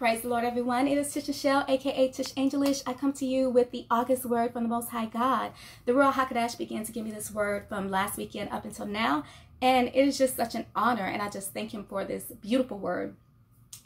Praise the Lord, everyone. It is Tish Michelle, aka Tish Angelish. I come to you with the August word from the Most High God. The Ruach HaKodesh began to give me this word from last weekend up until now, and it is just such an honor, and I just thank Him for this beautiful word.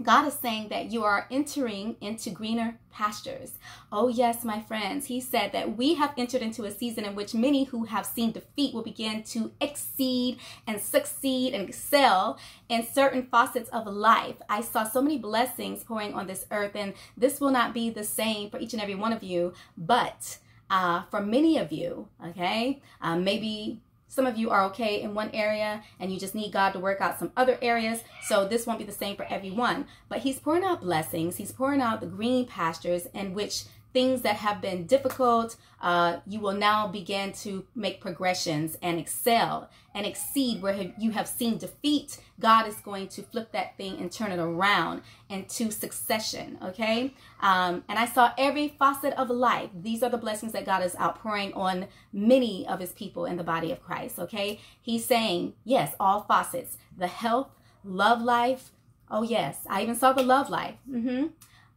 God is saying that you are entering into greener pastures. Oh, yes, my friends. He said that we have entered into a season in which many who have seen defeat will begin to exceed and succeed and excel in certain facets of life. I saw so many blessings pouring on this earth, and this will not be the same for each and every one of you, but uh, for many of you, okay, uh, maybe some of you are okay in one area and you just need God to work out some other areas. So this won't be the same for everyone. But He's pouring out blessings. He's pouring out the green pastures in which things that have been difficult, uh, you will now begin to make progressions and excel and exceed where you have seen defeat. God is going to flip that thing and turn it around into succession. Okay. Um, and I saw every facet of life. These are the blessings that God is outpouring on many of his people in the body of Christ. Okay. He's saying, yes, all facets, the health, love life. Oh, yes. I even saw the love life. Mm-hmm.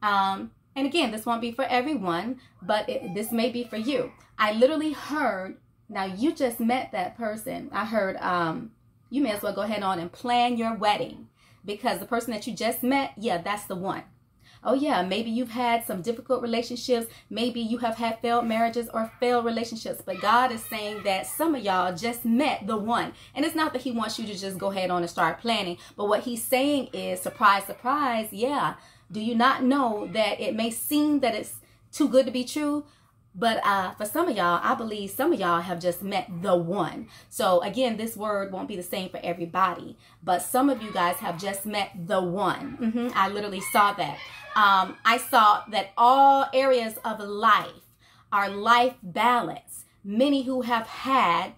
Um, and again, this won't be for everyone, but it, this may be for you. I literally heard, now you just met that person. I heard, um, you may as well go ahead on and plan your wedding because the person that you just met, yeah, that's the one. Oh, yeah, maybe you've had some difficult relationships. Maybe you have had failed marriages or failed relationships. But God is saying that some of y'all just met the one. And it's not that He wants you to just go ahead on and start planning. But what He's saying is, surprise, surprise, yeah, do you not know that it may seem that it's too good to be true? But uh, for some of y'all, I believe some of y'all have just met the one. So again, this word won't be the same for everybody. But some of you guys have just met the one. Mm-hmm. I literally saw that. Um, I saw that all areas of life are life balance. Many who have had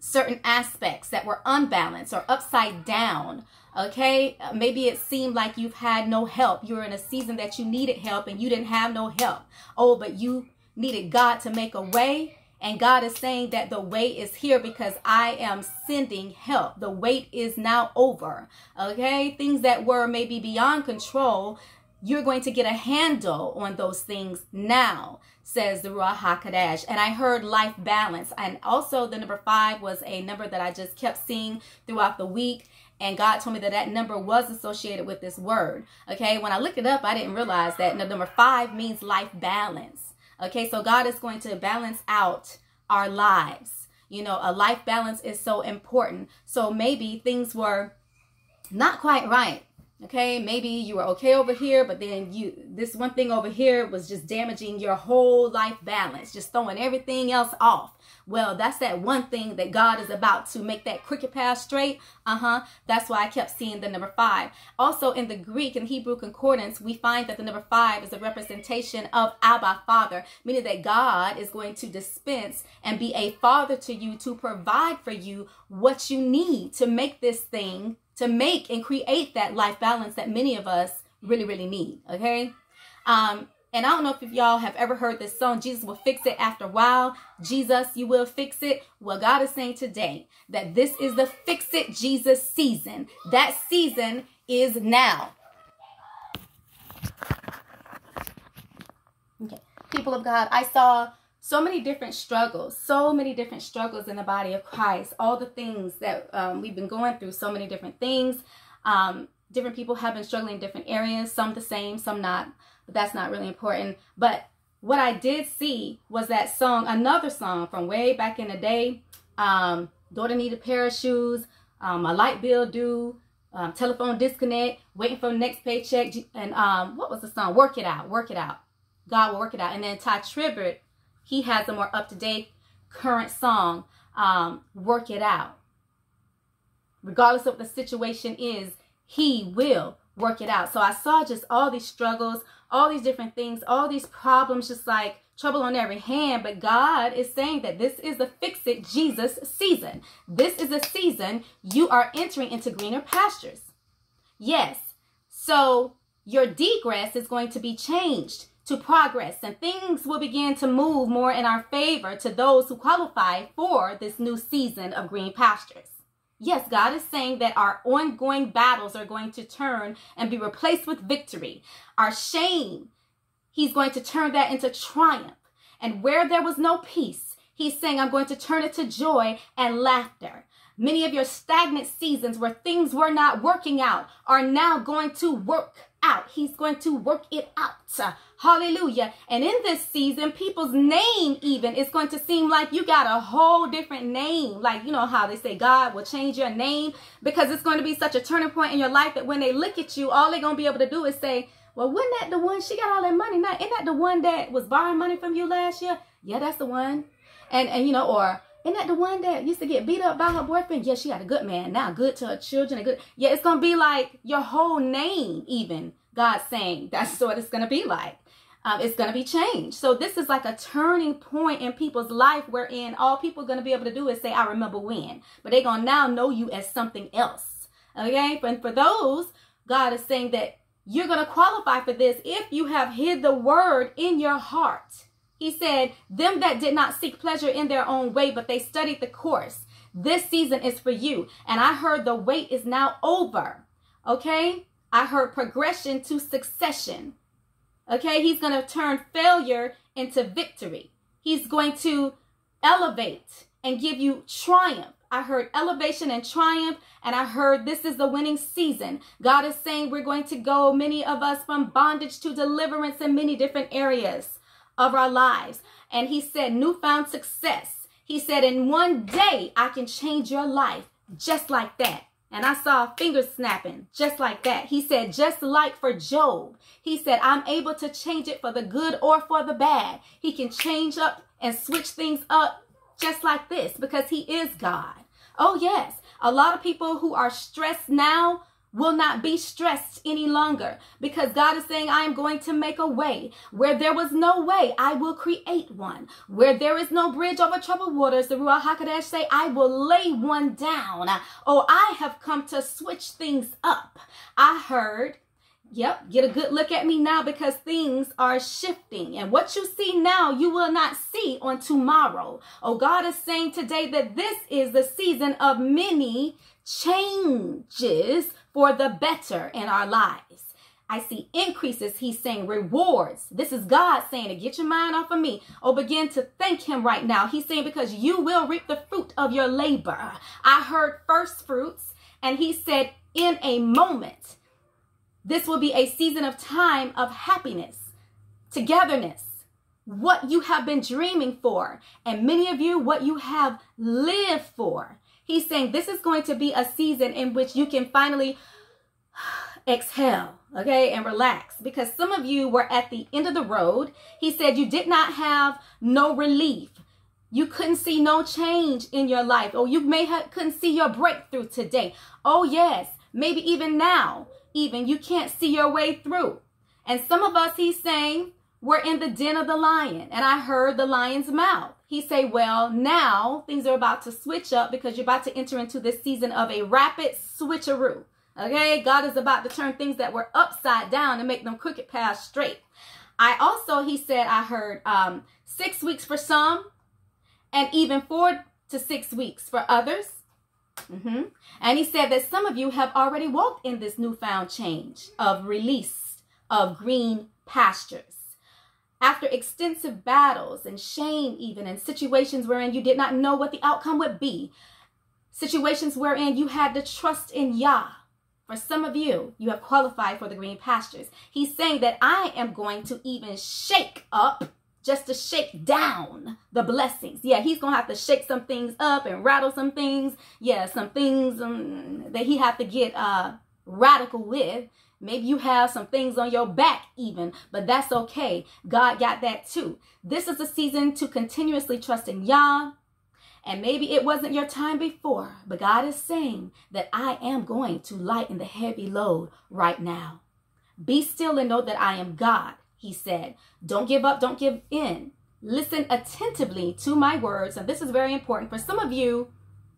certain aspects that were unbalanced or upside down Okay, uh, maybe it seemed like you've had no help. You were in a season that you needed help and you didn't have no help. Oh, but you needed God to make a way. And God is saying that the way is here because I am sending help. The wait is now over. Okay, things that were maybe beyond control, you're going to get a handle on those things now, says the Ruach HaKodesh. And I heard life balance. And also, the number five was a number that I just kept seeing throughout the week. And God told me that that number was associated with this word. Okay, when I looked it up, I didn't realize that number five means life balance. Okay, so God is going to balance out our lives. You know, a life balance is so important. So maybe things were not quite right. Okay, maybe you were okay over here, but then you this one thing over here was just damaging your whole life balance, just throwing everything else off. Well, that's that one thing that God is about to make that cricket path straight. Uh-huh. That's why I kept seeing the number five. Also in the Greek and Hebrew concordance, we find that the number five is a representation of Abba Father, meaning that God is going to dispense and be a father to you to provide for you what you need to make this thing, to make and create that life balance that many of us really, really need. Okay. Um, and I don't know if y'all have ever heard this song, Jesus will fix it after a while. Jesus, you will fix it. Well, God is saying today that this is the fix it Jesus season. That season is now. Okay. People of God, I saw so many different struggles, so many different struggles in the body of Christ. All the things that um, we've been going through, so many different things. Um, different people have been struggling in different areas, some the same, some not but that's not really important. But what I did see was that song, another song from way back in the day. Um, daughter need a pair of shoes, um, my light bill due, um, telephone disconnect, waiting for the next paycheck, and um, what was the song? Work it out, work it out. God will work it out. And then Tye Tribbett, he has a more up to date, current song, um, Work It Out. Regardless of what the situation is, He will work it out. So I saw just all these struggles, all these different things, all these problems, just like trouble on every hand. But God is saying that this is the fix it Jesus season. This is a season you are entering into greener pastures. Yes. So your degress is going to be changed to progress and things will begin to move more in our favor to those who qualify for this new season of green pastures. Yes, God is saying that our ongoing battles are going to turn and be replaced with victory. Our shame, He's going to turn that into triumph. And where there was no peace, He's saying, I'm going to turn it to joy and laughter. Many of your stagnant seasons where things were not working out are now going to work out. He's going to work it out. Hallelujah. And in this season, people's name even is going to seem like you got a whole different name. Like, you know how they say God will change your name because it's going to be such a turning point in your life that when they look at you, all they're going to be able to do is say, well, wasn't that the one? She got all that money. Now, isn't that the one that was borrowing money from you last year? Yeah, that's the one. And, and you know, or isn't that the one that used to get beat up by her boyfriend? Yeah, she got a good man now, good to her children, a good. Yeah, it's gonna be like your whole name, even God saying that's what it's gonna be like. Um, it's gonna be changed. So this is like a turning point in people's life, wherein all people are gonna be able to do is say, "I remember when," but they're gonna now know you as something else. Okay, and for those, God is saying that you're gonna qualify for this if you have hid the word in your heart. He said, Them that did not seek pleasure in their own way, but they studied the course. This season is for you. And I heard the wait is now over. Okay? I heard progression to succession. Okay? He's going to turn failure into victory. He's going to elevate and give you triumph. I heard elevation and triumph, and I heard this is the winning season. God is saying we're going to go, many of us, from bondage to deliverance in many different areas of our lives. And he said, newfound success. He said, in one day, I can change your life just like that. And I saw fingers snapping just like that. He said, just like for Job, he said, I'm able to change it for the good or for the bad. He can change up and switch things up just like this because he is God. Oh, yes. A lot of people who are stressed now will not be stressed any longer because God is saying, I am going to make a way. Where there was no way, I will create one. Where there is no bridge over troubled waters, the Ruach HaKodesh say, I will lay one down. Oh, I have come to switch things up. I heard Yep, get a good look at me now because things are shifting. And what you see now, you will not see on tomorrow. Oh, God is saying today that this is the season of many changes for the better in our lives. I see increases. He's saying rewards. This is God saying to get your mind off of me. Oh, begin to thank him right now. He's saying because you will reap the fruit of your labor. I heard first fruits and he said in a moment, this will be a season of time of happiness, togetherness, what you have been dreaming for, and many of you, what you have lived for. He's saying this is going to be a season in which you can finally exhale, okay, and relax because some of you were at the end of the road. He said you did not have no relief. You couldn't see no change in your life, or you may have couldn't see your breakthrough today. Oh yes, maybe even now, even you can't see your way through. And some of us, he's saying, we're in the den of the lion, and I heard the lion's mouth he say, well, now things are about to switch up because you're about to enter into this season of a rapid switcheroo. Okay, God is about to turn things that were upside down and make them crooked paths straight. I also, he said, I heard um, six weeks for some and even four to six weeks for others. Mm-hmm. And he said that some of you have already walked in this newfound change of release of green pastures after extensive battles and shame, even, and situations wherein you did not know what the outcome would be, situations wherein you had to trust in Yah. For some of you, you have qualified for the green pastures. He's saying that I am going to even shake up just to shake down the blessings. Yeah, he's going to have to shake some things up and rattle some things. Yeah, some things um, that he have to get uh, radical with Maybe you have some things on your back, even, but that's okay. God got that too. This is a season to continuously trust in Yah. And maybe it wasn't your time before, but God is saying that I am going to lighten the heavy load right now. Be still and know that I am God, he said. Don't give up, don't give in. Listen attentively to my words. And this is very important. For some of you,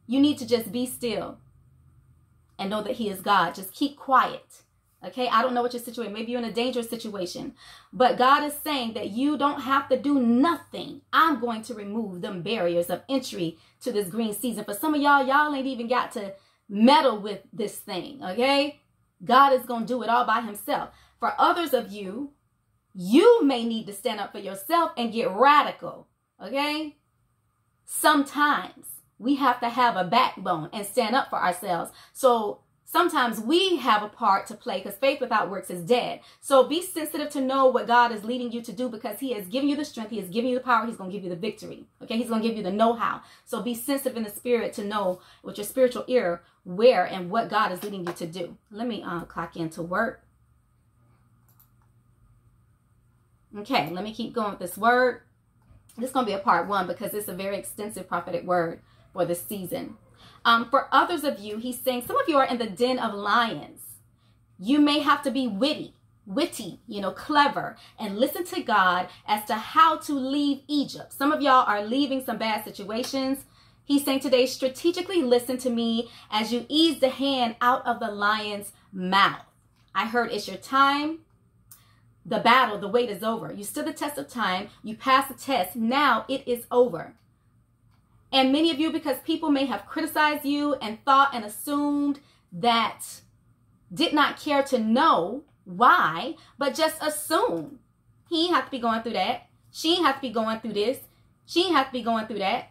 you need to just be still and know that he is God. Just keep quiet Okay, I don't know what your situation. Maybe you're in a dangerous situation, but God is saying that you don't have to do nothing. I'm going to remove them barriers of entry to this green season. For some of y'all, y'all ain't even got to meddle with this thing, okay? God is going to do it all by himself. For others of you, you may need to stand up for yourself and get radical, okay? Sometimes we have to have a backbone and stand up for ourselves. So sometimes we have a part to play because faith without works is dead. So be sensitive to know what God is leading you to do because He has given you the strength, He has given you the power, He's going to give you the victory. Okay, He's going to give you the know how. So be sensitive in the spirit to know with your spiritual ear where and what God is leading you to do. Let me uh, clock into work. Okay, let me keep going with this word. This is going to be a part one because it's a very extensive prophetic word for this season. Um, for others of you, he's saying some of you are in the den of lions. You may have to be witty, witty, you know, clever, and listen to God as to how to leave Egypt. Some of y'all are leaving some bad situations. He's saying today, strategically listen to me as you ease the hand out of the lion's mouth. I heard it's your time. The battle, the wait is over. You stood the test of time. You passed the test. Now it is over. And many of you, because people may have criticized you and thought and assumed that did not care to know why, but just assume he have to be going through that. She have to be going through this. She have to be going through that.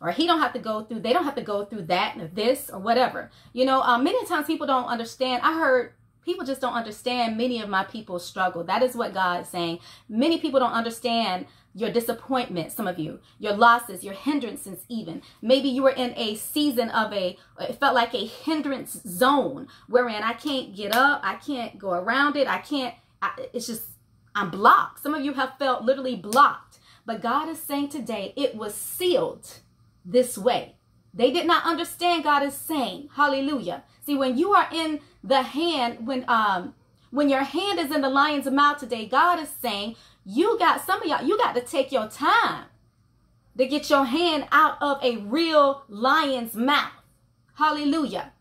Or he don't have to go through, they don't have to go through that this or whatever. You know, um, many times people don't understand. I heard people just don't understand many of my people's struggle. That is what God is saying. Many people don't understand your disappointment, some of you, your losses, your hindrances, even. Maybe you were in a season of a, it felt like a hindrance zone wherein I can't get up, I can't go around it, I can't, I, it's just, I'm blocked. Some of you have felt literally blocked. But God is saying today, it was sealed this way. They did not understand God is saying, hallelujah. See, when you are in the hand, when, um, when your hand is in the lion's mouth today, God is saying, you got some of y'all, you got to take your time to get your hand out of a real lion's mouth. Hallelujah.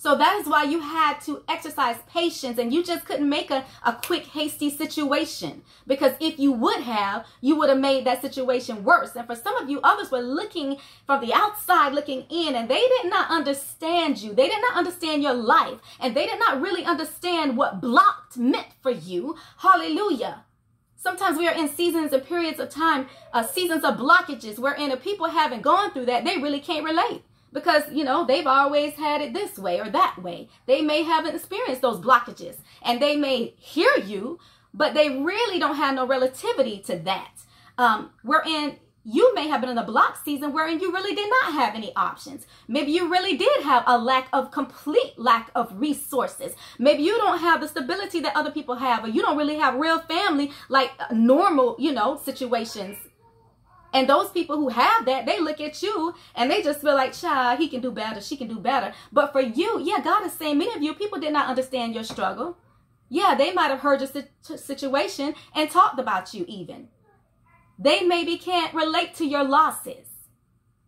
So that is why you had to exercise patience and you just couldn't make a, a quick, hasty situation. Because if you would have, you would have made that situation worse. And for some of you, others were looking from the outside, looking in, and they did not understand you. They did not understand your life. And they did not really understand what blocked meant for you. Hallelujah. Sometimes we are in seasons and periods of time, uh, seasons of blockages, wherein if people haven't gone through that, they really can't relate because you know they've always had it this way or that way they may haven't experienced those blockages and they may hear you but they really don't have no relativity to that um, wherein you may have been in a block season wherein you really did not have any options. Maybe you really did have a lack of complete lack of resources. Maybe you don't have the stability that other people have, or you don't really have real family like normal, you know, situations. And those people who have that, they look at you and they just feel like, child, he can do better, she can do better. But for you, yeah, God is saying, many of you, people did not understand your struggle. Yeah, they might have heard your situation and talked about you even. They maybe can't relate to your losses.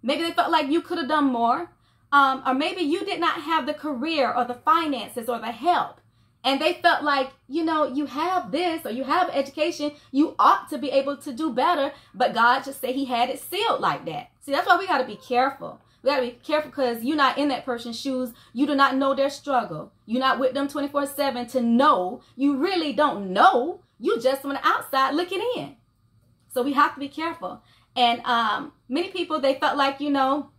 Maybe they felt like you could have done more. Um, or maybe you did not have the career or the finances or the help. And they felt like, you know, you have this or you have education, you ought to be able to do better. But God just said he had it sealed like that. See, that's why we got to be careful. We got to be careful because you're not in that person's shoes. You do not know their struggle. You're not with them 24 7 to know. You really don't know. You just on the outside looking in. So we have to be careful. And um, many people, they felt like, you know,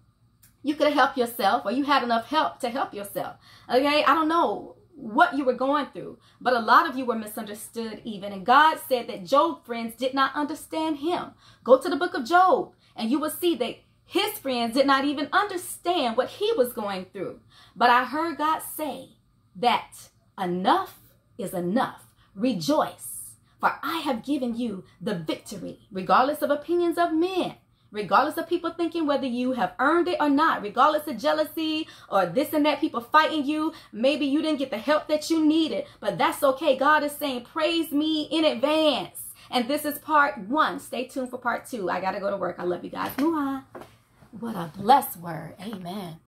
you could help yourself or you had enough help to help yourself. Okay, I don't know what you were going through, but a lot of you were misunderstood even. And God said that Job friends did not understand him. Go to the book of Job and you will see that his friends did not even understand what he was going through. But I heard God say that enough is enough. Rejoice for I have given you the victory, regardless of opinions of men, regardless of people thinking whether you have earned it or not, regardless of jealousy or this and that, people fighting you. Maybe you didn't get the help that you needed, but that's okay. God is saying, praise me in advance. And this is part one. Stay tuned for part two. I got to go to work. I love you guys. What a blessed word. Amen.